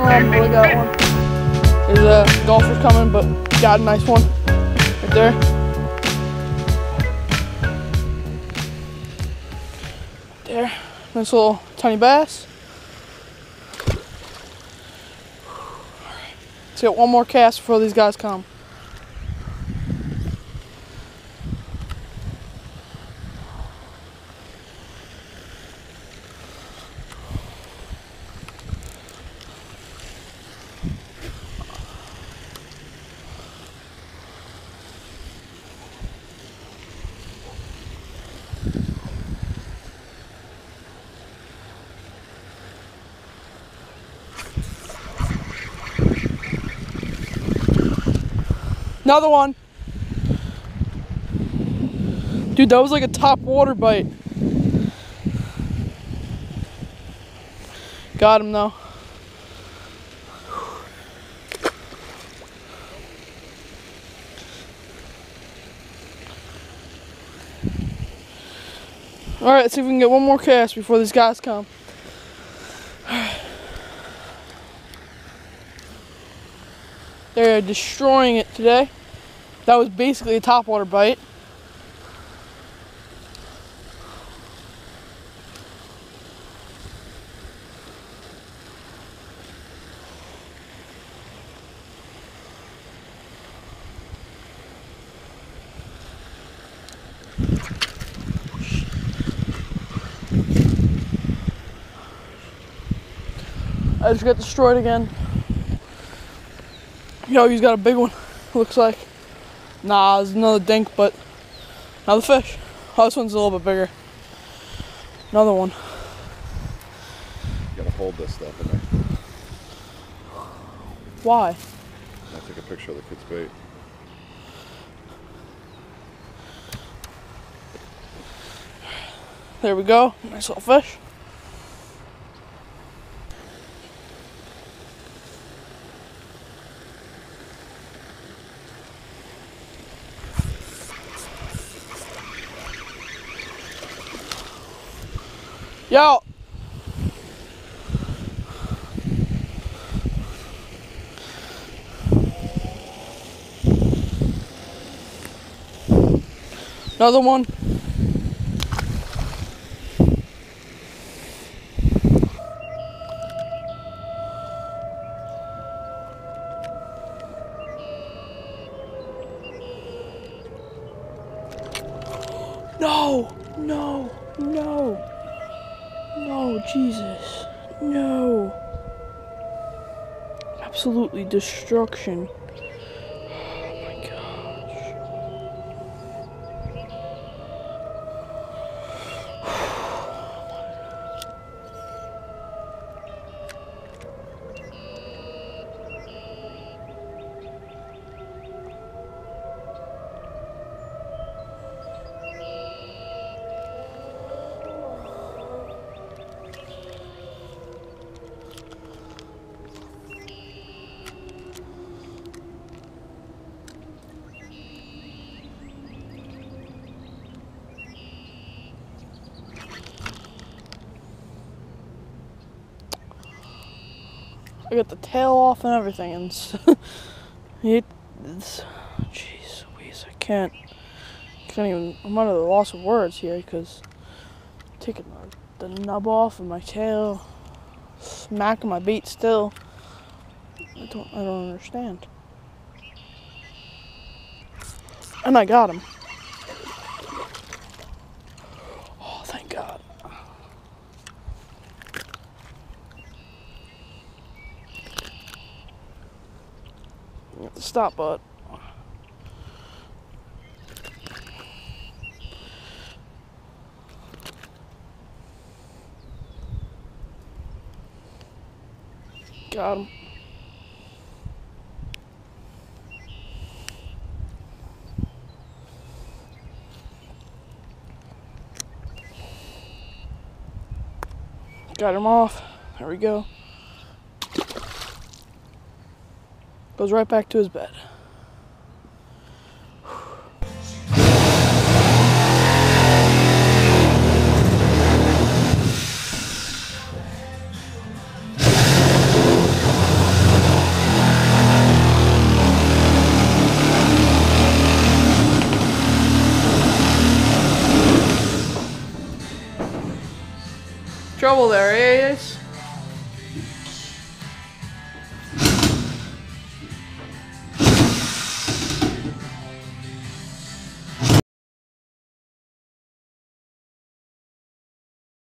one. There's a golfer coming, but got a nice one right there. There, nice little tiny bass. Let's get one more cast before these guys come. Another one. Dude, that was like a top water bite. Got him though. All right, let's see if we can get one more cast before these guys come. They're destroying it today. That was basically a topwater bite. I just got destroyed again. Yo, he's got a big one, looks like. Nah, there's another dink, but another fish. Oh, this one's a little bit bigger. Another one. You gotta hold this stuff in there. Why? I'll take a picture of the kid's bait. There we go. Nice little fish. Yo. Another one. No, no, no. No, Jesus. No. Absolutely destruction. I got the tail off and everything, and it, it's, jeez, Louise, I can't, can't even. I'm under the loss of words here because taking the, the nub off of my tail, smacking my beat still. I don't, I don't understand. And I got him. Stop, bud. Got him. Got him off. There we go. Goes right back to his bed. Trouble there, eh? eh, eh?